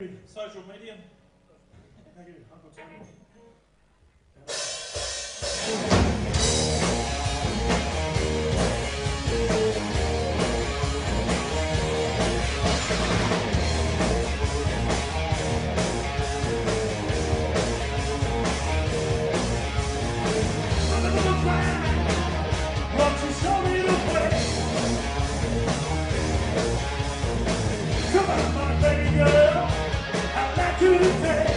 Social media. Thank you, Uncle Tony. I'd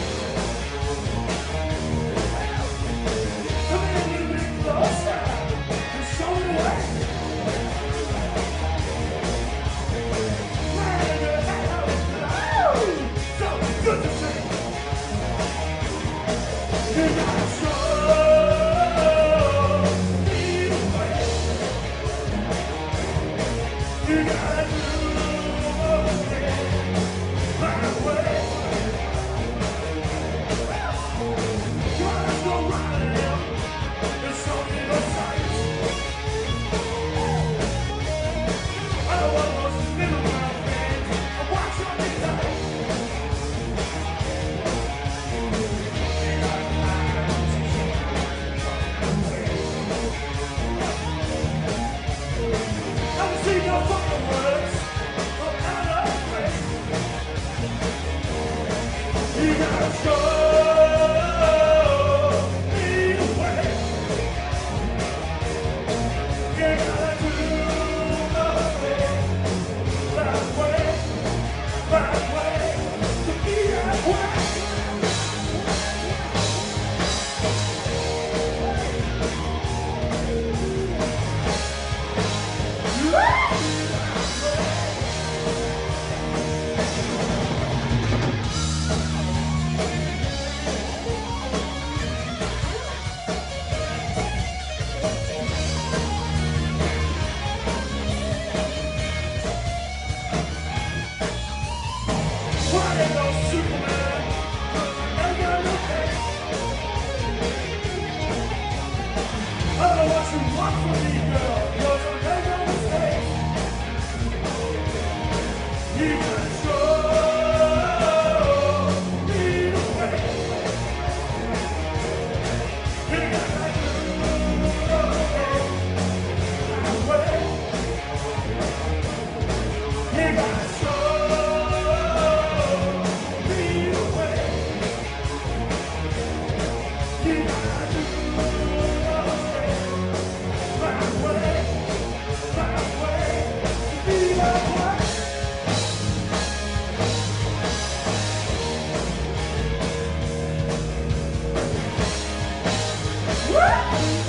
Thanks,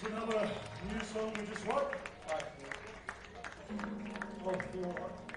Is another new song we just wrote? I feel. I feel.